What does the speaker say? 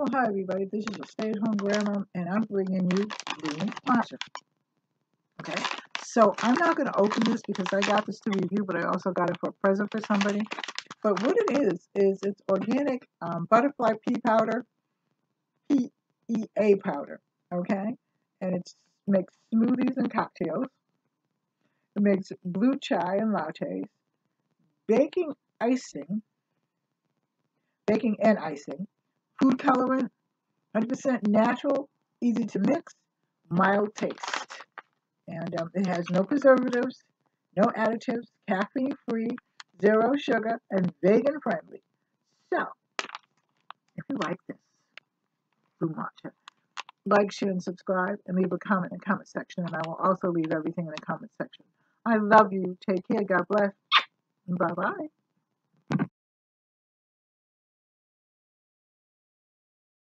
Well, hi everybody. This is a stay-at-home grandma, and I'm bringing you Blue Matcha. Okay, so I'm not going to open this because I got this to review, but I also got it for a present for somebody. But what it is is it's organic um, butterfly pea powder, PEA powder. Okay, and it makes smoothies and cocktails. It makes blue chai and lattes, baking icing, baking and icing, food coloring, 100% natural, easy to mix, mild taste. And um, it has no preservatives, no additives, caffeine free, zero sugar, and vegan friendly. So, if you like this blue matcha, like, share, and subscribe, and leave a comment in the comment section. And I will also leave everything in the comment section. I love you. Take care. God bless. Bye bye.